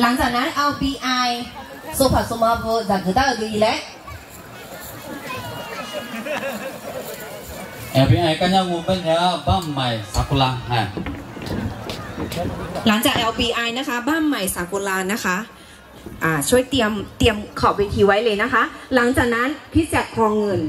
หลังจากนั้นเอา BI โซฟาโซมาโบจากกระดาษดูอีแล้ว LPI ก็ยังงูเป็นเาบ้านใหม่ซากุระฮะหลังจาก LPI นะคะบ้านใหม่ซากุระนะคะช่วยเตรียมเตรียมขอบเวทีไว้เลยนะคะ หลังจากนั้นพิจัดครองเงิน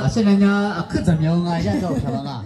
啊，是人家啊，可怎么样啊，也叫漂亮啊。